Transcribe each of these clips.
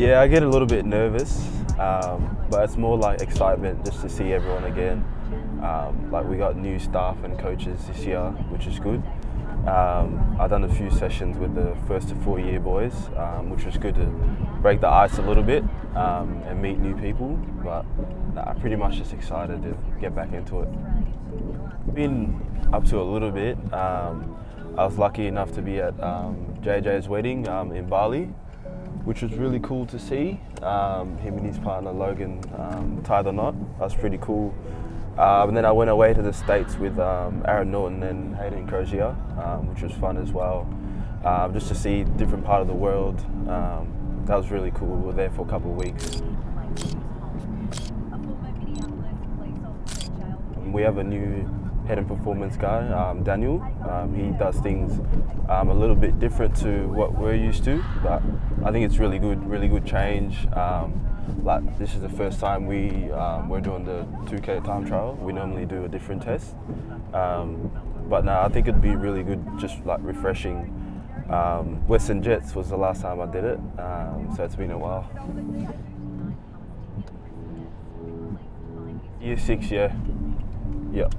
Yeah, I get a little bit nervous, um, but it's more like excitement just to see everyone again. Um, like we got new staff and coaches this year, which is good. Um, I've done a few sessions with the first to four year boys, um, which was good to break the ice a little bit um, and meet new people. But I'm pretty much just excited to get back into it. Been up to a little bit. Um, I was lucky enough to be at JJ's wedding in Bali which was really cool to see. Um, him and his partner Logan um, tied the knot. That was pretty cool. Um, and then I went away to the States with um, Aaron Naughton and Hayden Crozier, um, which was fun as well. Um, just to see different part of the world. that was really cool. We were there for a couple of weeks. We have a new head and performance guy, um, Daniel. Um, he does things um, a little bit different to what we're used to, but I think it's really good, really good change. Um, like this is the first time we um, we're doing the 2K time trial. We normally do a different test, but now I think it'd be really good, just like refreshing. Western Jets was the last time I did it, so it's been a while. Year six, yeah. Yep.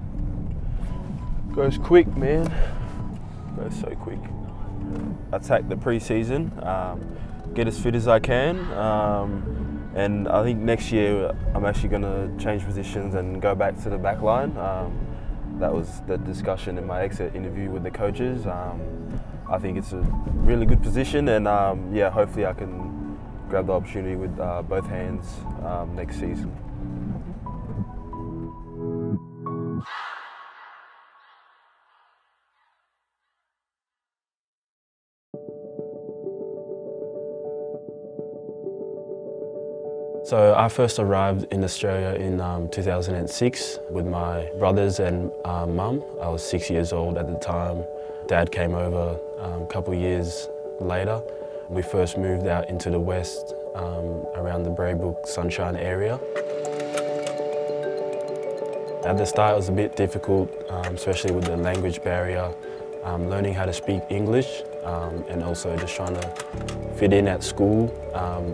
Goes quick, man. Goes so quick. Attack the pre-season, um, get as fit as I can, um, and I think next year I'm actually going to change positions and go back to the back line. Um, that was the discussion in my exit interview with the coaches. Um, I think it's a really good position, and um, yeah, hopefully I can grab the opportunity with uh, both hands um, next season. So I first arrived in Australia in um, 2006 with my brothers and um, mum. I was six years old at the time. Dad came over um, a couple years later. We first moved out into the west um, around the Braybrook Sunshine area. At the start it was a bit difficult, um, especially with the language barrier, um, learning how to speak English and also just trying to fit in at school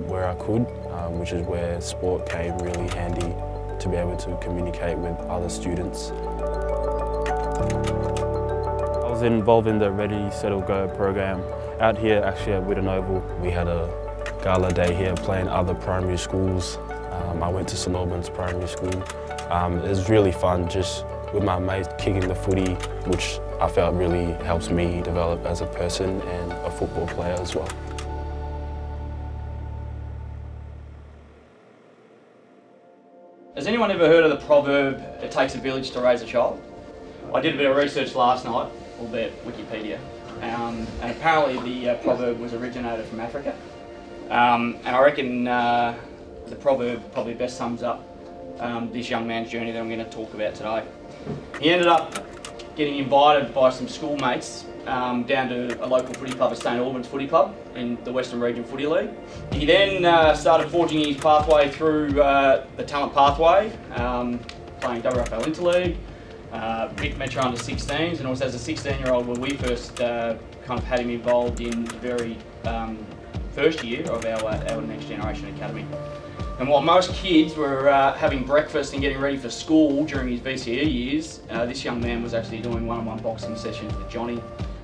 where I could um, which is where sport came really handy to be able to communicate with other students. I was involved in the Ready, Settle, Go program out here actually at Whitten Oval. We had a gala day here playing other primary schools. Um, I went to St Albans Primary School. Um, it was really fun just with my mates kicking the footy, which I felt really helps me develop as a person and a football player as well. Has anyone ever heard of the proverb, it takes a village to raise a child? I did a bit of research last night, albeit Wikipedia, um, and apparently the uh, proverb was originated from Africa. Um, and I reckon uh, the proverb probably best sums up um, this young man's journey that I'm going to talk about today. He ended up getting invited by some schoolmates um, down to a local footy club, a St Albans Footy Club in the Western Region Footy League. He then uh, started forging his pathway through uh, the talent pathway, um, playing WFL Interleague, uh, Vic Metro under 16s, and also as a 16 year old when we first uh, kind of had him involved in the very um, first year of our, our Next Generation Academy. And while most kids were uh, having breakfast and getting ready for school during his VCE years, uh, this young man was actually doing one-on-one -on -one boxing sessions with Johnny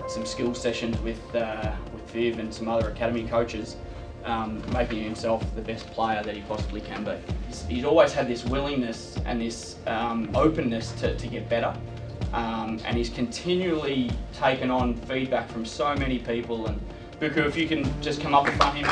some skill sessions with, uh, with Viv and some other academy coaches, um, making himself the best player that he possibly can be. He's, he's always had this willingness and this um, openness to, to get better. Um, and he's continually taken on feedback from so many people. And Buku, if you can just come up in front him.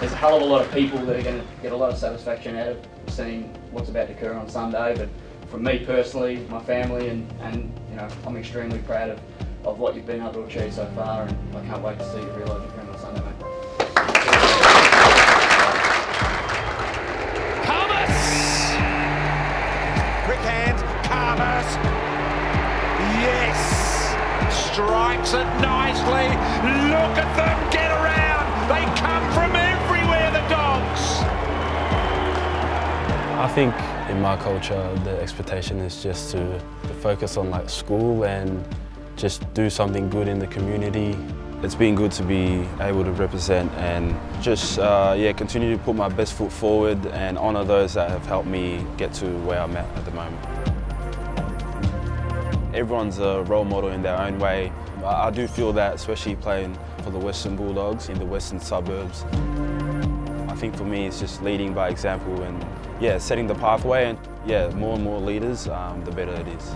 There's a hell of a lot of people that are going to get a lot of satisfaction out of seeing what's about to occur on Sunday. But from me personally, my family, and, and you know, I'm extremely proud of, of what you've been able to achieve so far, and I can't wait to see you realise your dream on Sunday, mate. Strikes it nicely. Look at them get around. They come from everywhere, the dogs. I think in my culture, the expectation is just to, to focus on like school and just do something good in the community. It's been good to be able to represent and just uh, yeah continue to put my best foot forward and honour those that have helped me get to where I'm at at the moment. Everyone's a role model in their own way. I do feel that, especially playing for the Western Bulldogs in the western suburbs. I think for me it's just leading by example and yeah, setting the pathway and yeah, more and more leaders, um, the better it is.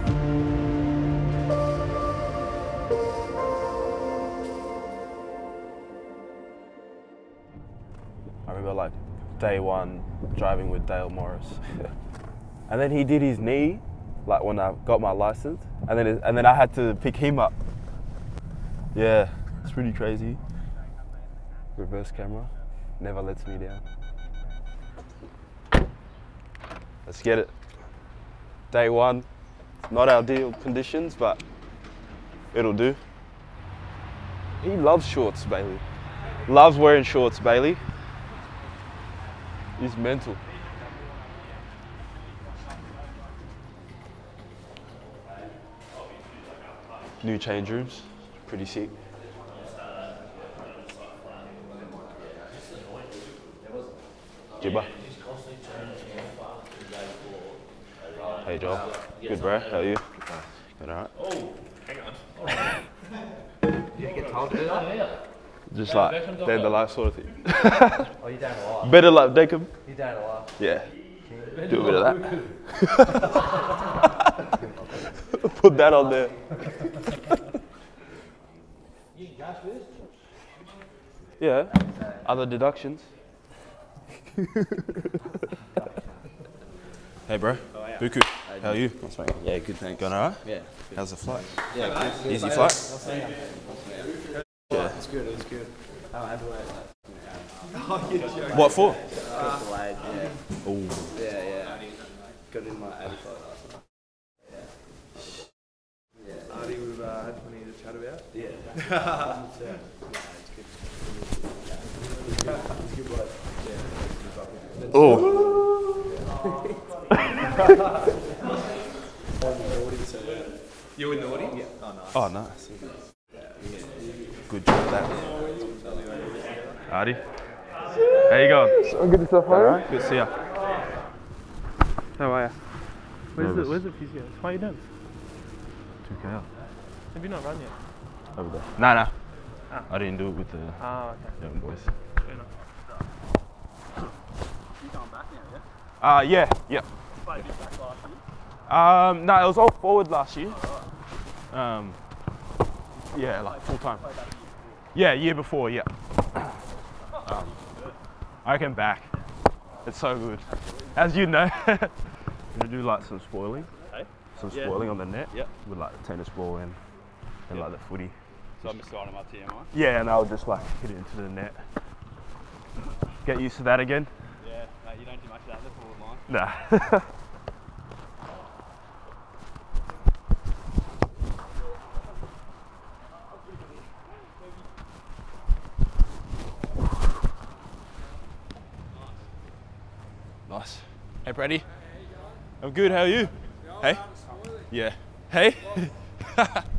I remember like day one driving with Dale Morris. and then he did his knee, like when I got my license, and then and then I had to pick him up. Yeah, it's pretty crazy. Reverse camera, never lets me down. Let's get it. Day one, not ideal conditions, but it'll do. He loves shorts, Bailey. Loves wearing shorts, Bailey. He's mental. New change rooms, pretty sick. Jibba. Hey Joel. Good bro, how are you? Good alright? hang on all right Just like dead the life sort of thing. Oh, you down a lot. Better life, Deckham. You down a lot. Yeah. Do a bit of that. Put that on there. yeah. Other deductions. hey, bro. Oh, Buku. How are you? Yeah, good thanks. Going alright? Yeah. How's the flight? Yeah, good. Easy flight? Yeah. It's good, it was good. Oh, Adelaide. Oh, what for? Adelaide, yeah. Oh, Yeah, yeah. Got in my 85 last night. Artie, we've uh, had plenty to chat about. Yeah. oh. You in the audience? Yeah. Oh, nice. Oh, nice. Good job, that. Artie. How you going? Good stuff, Alright, good to see ya. How are you? Where's Nervous. the, where's the physio? Why are you done? 2K out. Have you not run yet? Over there. Nah, nah. Ah. I didn't do it with the Ah, okay. young boys. Fair. Uh, yeah, yeah. Um, no, it was all forward last year. Um, yeah, like full time. Yeah, year before, yeah. Um, I reckon back. It's so good. As you know, I'm gonna do like some spoiling. Some spoiling on the net. Yep. With like the tennis ball and, and like the footy. So I'm just throwing them up am I? Yeah, and I'll just like hit it into the net. Get used to that again. Yeah, mate, you don't do much of that in the forward line. Nah. nice. Hey, Brady. I'm good. How are you? Hey. Yeah. Hey.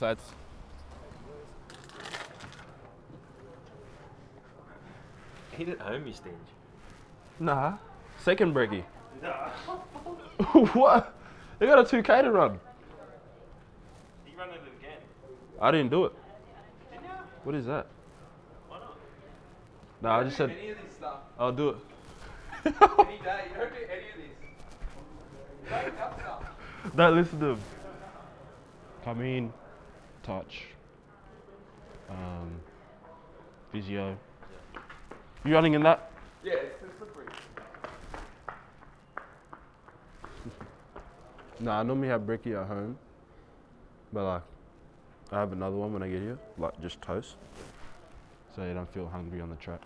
Thanks, lads. Hit at home, you stinge. Nah. Second brekkie. what? They got a 2K to run. You run it again. I didn't do it. What is that? Nah, I just said Any of this stuff. I'll do it. Any day. You don't do any of this. Don't. Don't listen to them. Come in, touch. Um, physio. You running in that? Yeah, it's too slippery. Nah, I normally have brekkie at home, but like, I have another one when I get here, like just toast, so you don't feel hungry on the track.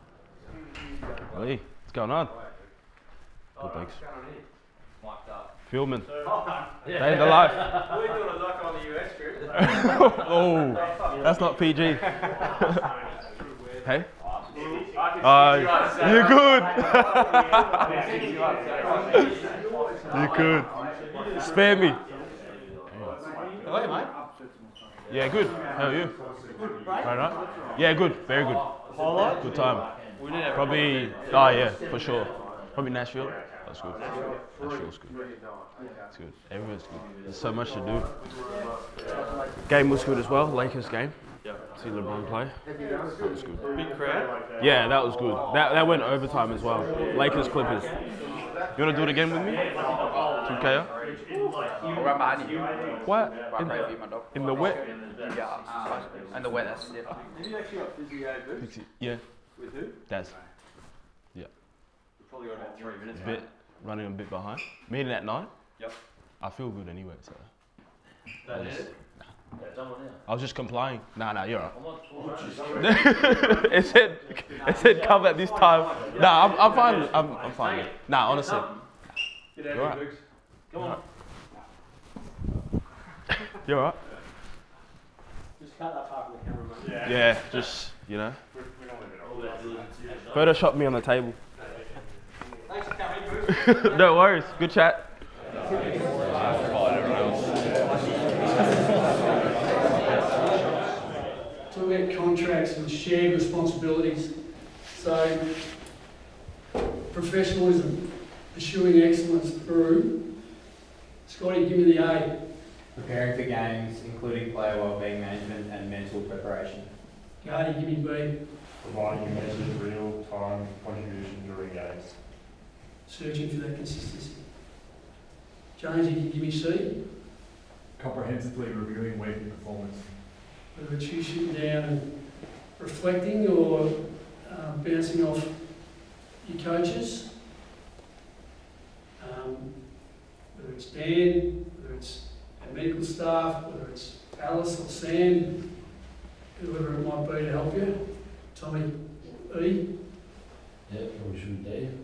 Hey, what's going on? Good, thanks. Filming. Day in the life. We're doing a knock on the US trip. oh, that's not PG. Hey? Uh, you're good. you're good. Spare me. Hey, mate. Yeah, good. How are you? Right, right? Yeah, good. Very good. Good time. Probably, oh yeah, for sure. Probably Nashville. That's good. Nashville's good. It's good. Everywhere's good. There's so much to do. Game was good as well. Lakers game. See LeBron play. That was good. Big crowd. Yeah, that was good. That, that went overtime as well. Lakers Clippers. You want to do it again with me? 2K? I'll behind you. What? Run In, right for you, my dog. in the wet? Yeah, um, and the wet, that's it. Pixie. Yeah. With who? That's We've probably got about three minutes. a bit running a bit behind. Meeting at nine. Yep. I feel good anyway, so. That I is just- it? I was just complying. Nah, nah, you're alright. it said, it said come at this time. Nah, I'm, I'm fine. I'm, I'm fine. Nah, honestly. Get You're right. Come on. You're alright. Just cut that part with the camera, mate. Yeah, just you know. Photoshop me on the table. Thanks for coming, Bruce. no worries. Good chat. Talk about contracts and shared responsibilities. So, professionalism, pursuing excellence through. Scotty, give me the A. Preparing for games, including player wellbeing management and mental preparation. Gardy, give me B. providing immediate real-time contribution during games. Searching for that consistency. James, if you can give me C. Comprehensively reviewing weekly performance. Whether it's you sitting down and reflecting or um, bouncing off your coaches. Um, whether it's Dan, whether it's our medical staff, whether it's Alice or Sam, whoever it might be to help you. Tommy, E. Yeah, probably shouldn't do, but.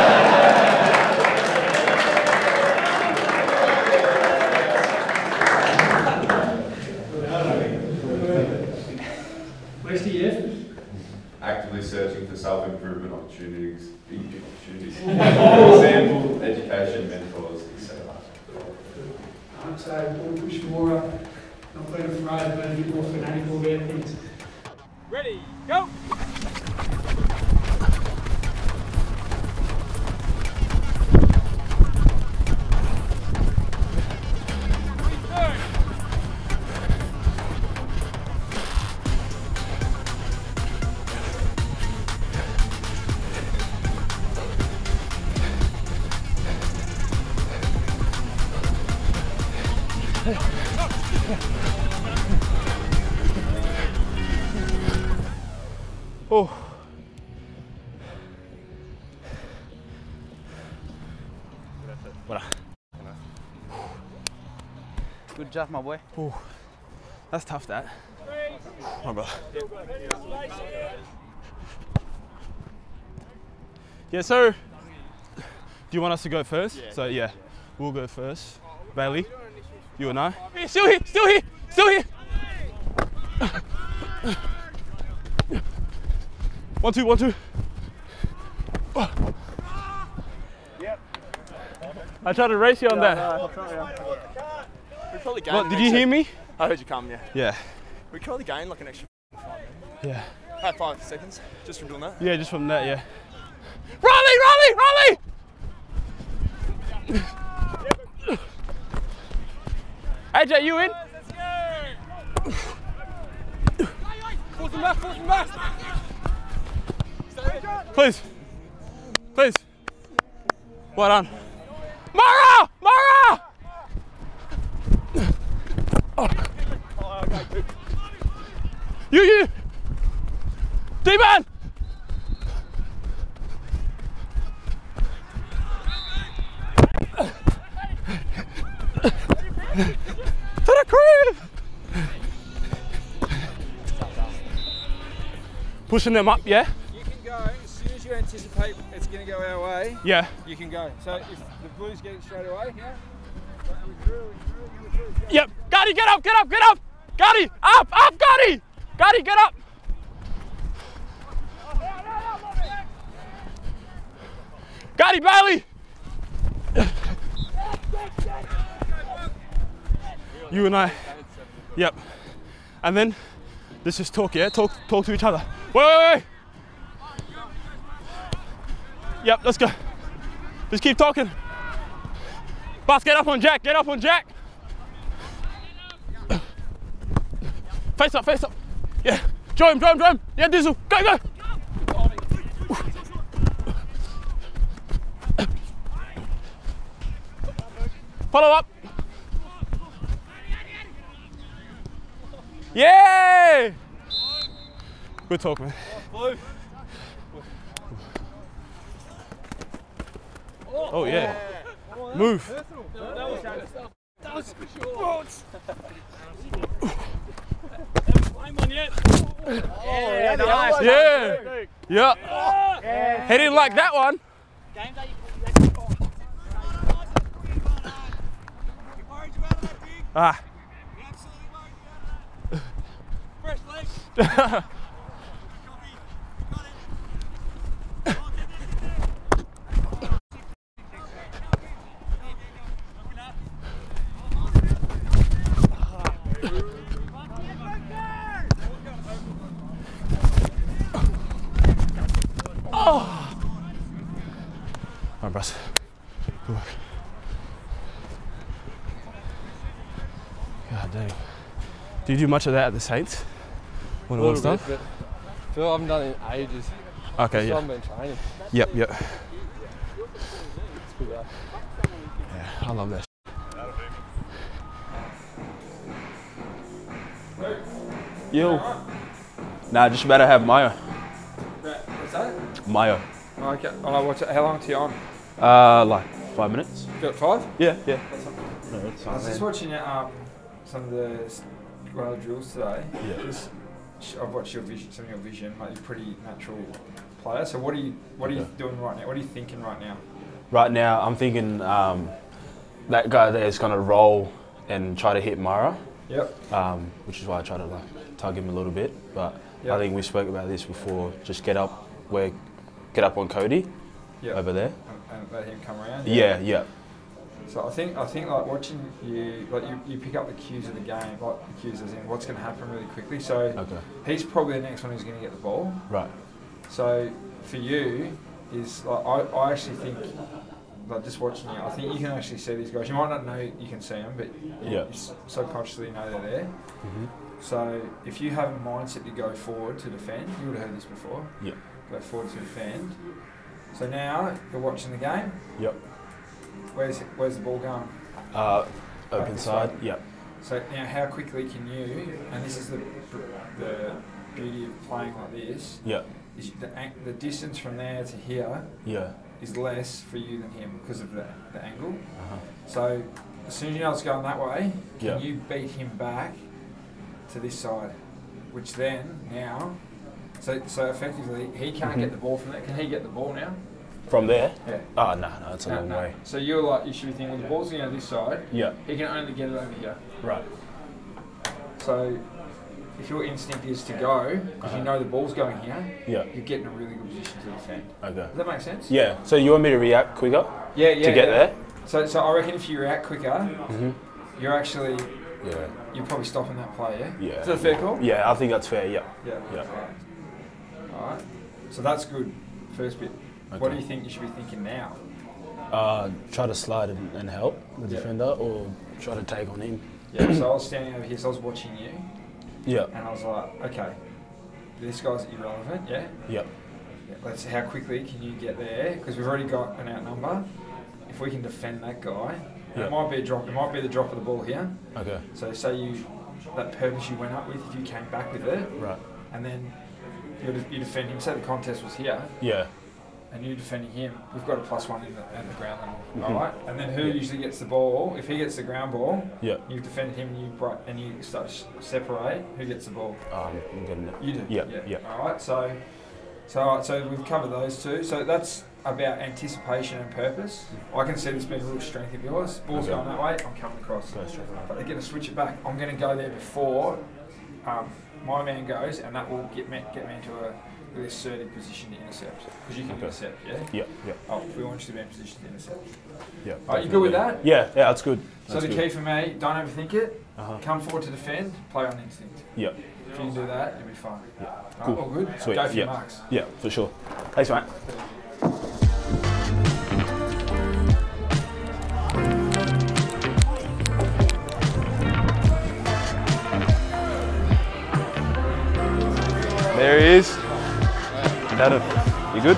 I'd say we'll push more up, not being afraid, but bit more fanatical about things. Ready, Voilà. Good job, my boy. Oh. That's tough, that. My oh, brother. Yeah, so. Do you want us to go first? So, yeah, we'll go first. Bailey, you and I. Hey, Still here, still here, still here. One, two, one, two. I tried to race you on that. We probably gained What, did you extra- hear me? I heard you come, yeah. Yeah. We probably gained like an extra Yeah. about five seconds just from doing that. Yeah, just from that, yeah. Raleigh, Raleigh, Raleigh! AJ, you in? Force him back, force him back! Please. Please. Well done. Mara! Mara! Oh. You, you! D-man! to the crib! Pushing them up, yeah? go, as soon as you anticipate it's going to go our way, Yeah. you can go. So if the Blues get it straight away, yeah. Yep. Gotti, get up, get up, get up. Gotti, up, up, Gotti. Gotti, get up. Gotti, Bailey. You and I. Yep. And then let's just talk, yeah? Talk talk to each other. Wait, wait, wait. Yep, let's go. Just keep talking. Boss, get up on Jack, get up on Jack. Face up, face up. Yeah. Join him, join him, join him. Yeah, Diesel. Go, go. Follow up. Yeah. Good talk, man. Oh yeah. Move. Yeah, nice. Yeah. Yeah. He didn't like that one. Ah. Oh. All right, bros. Good work. God dang. Do you do much of that at the Saints? One on one Little bit, stuff? but Phil, I haven't done it in ages. Okay, yeah. I've been training. Yep, yep. It's good, Yeah, I love that. Yo. Nah, just about to have Mayo. What's that? Mayo. Oh, okay. Oh, what's it? How long to you on? Uh, like five minutes. Got five? Yeah, yeah. No, I was just watching um, some of the one of the drills today. Yeah. I've watched your vision, some of your vision. Like you're a pretty natural player. So what are you what are you doing right now? What are you thinking right now? Right now, I'm thinking um, that guy there is gonna roll and try to hit Mara. Yep. Um, which is why I try to like tug him a little bit. But Yep. I think we spoke about this before. Just get up where, get up on Cody. Yep. Over there. And, and let him come around. Yeah, yeah. So I think I think like watching you like you, you pick up the cues of the game, like the cues as in what's going to happen really quickly. So Okay. he's probably the next one who's going to get the ball. Right. So for you is like I, I actually think like just watching you, I think you can actually see these guys. You might not know you can see them, but you, Yeah. you subconsciously know they're there. Mhm. So if you have a mindset to go forward to defend, you would have heard this before. Yeah. Go forward to defend. So now you're watching the game. Yep. Where's where's the ball going? Uh, open side. Yep. So now, how quickly can you? And this is the the beauty of playing like this. Yeah. Is the the distance from there to here. Yeah. Is less for you than him because of the the angle. Uh-huh. So as soon as you know it's going that way, can Yeah. you beat him back to this side? Which then now, so so effectively he can't get Mhm. the ball from there. Can he get the ball now? From there? Yeah. Oh no, no, it's a No, long no. way. So you're like you should be thinking, well, the ball's going to this side. Yeah. He can only get it over here. Right. So if your instinct is to go because you know the ball's going here, Yeah. you're getting a really good position to defend. Okay. Does that make sense? Yeah. So you want me to react quicker? Yeah, yeah. To get yeah. there? So, so I reckon if you react quicker, Mhm. you're actually Yeah. you're probably stopping that play. Yeah. Yeah. Is that a fair call? Yeah, I think that's fair. Yeah. Yeah. Yeah. All right. So that's good. First bit. What do you think you should be thinking now? Uh, try to slide and, and help the Yeah. defender, or try to take on him. Yeah. so I was standing over here, so I was watching you. Yeah. And I was like, okay, this guy's irrelevant. Yeah. Yep. Yeah, Let's how quickly can you get there? Because we've already got an outnumber. If we can defend that guy, Yeah. it might be a drop. It might be the drop of the ball here. Okay. So say you that purpose you went up with, if you came back with it, Right. and then you you defend him. Say the contest was here. Yeah. And you defending him, we've got a plus one in the, at the ground level, Mhm. all right? And then who Yeah. usually gets the ball? If he gets the ground ball, Yeah. you've defended him and you bri- and you start to separate. Who gets the ball? Um, I'm getting it. You do. Yeah. Yeah. All right. So, So, so we've covered those two. So that's about anticipation and purpose. I can see this being a real strength of yours. Ball's Okay. going that way, I'm coming across. Go straight. But they're going to switch it back. I'm going to go there before um, my man goes, and that will get me, get me into a really assertive position to intercept. Because you can Okay. intercept, yeah? Yeah, yeah. Oh, we want you to be in position to intercept. Yeah. Are you good with that? Yeah, yeah, that's good. So That's the good. key for me, don't overthink it. Uh-huh. Come forward to defend, play on instinct. Yeah. If you can do that, you'll be fine. Yeah. Alright, Cool. all good? Sweet. Go for yeah. your marks. Yeah, for sure. Thanks, mate. Adam, you good?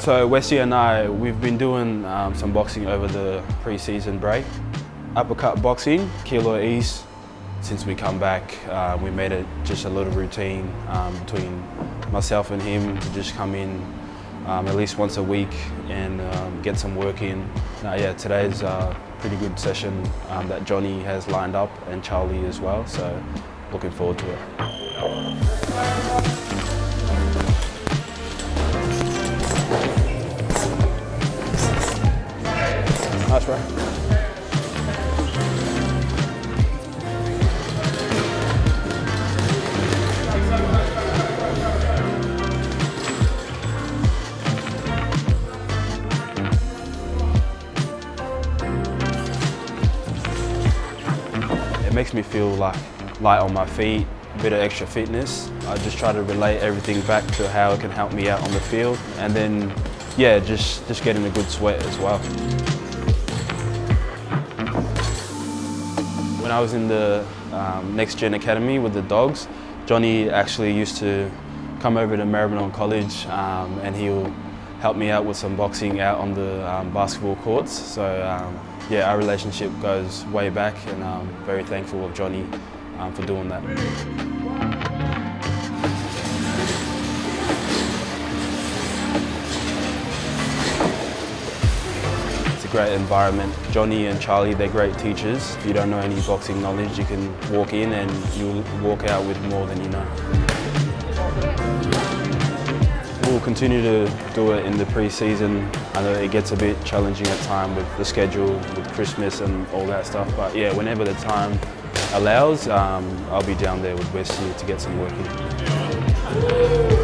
So Wesley and I, we've been doing um, some boxing over the pre-season break. Uppercut boxing, Keilor East. Since we come back, uh, we made it just a little routine um, between myself and him to just come in um, at least once a week and um, get some work in. Yeah, today's a pretty good session um, that Johnny has lined up and Charlie as well. So looking forward to it. Nice, bro. It makes me feel like light on my feet, a bit of extra fitness. I just try to relate everything back to how it can help me out on the field. And then, yeah, just, just getting a good sweat as well. When I was in the um, Next Gen Academy with the dogs, Johnny actually used to come over to Maribyrnong College um, and he'll help me out with some boxing out on the um, basketball courts. So um, yeah, our relationship goes way back and I'm very thankful of Johnny um, for doing that. Great environment. Johnny and Charlie, they're great teachers. If you don't know any boxing knowledge, you can walk in and you'll walk out with more than you know. We'll continue to do it in the pre-season. I know it gets a bit challenging at time with the schedule, with Christmas and all that stuff. But yeah, whenever the time allows, um, I'll be down there with Wesley to get some work in.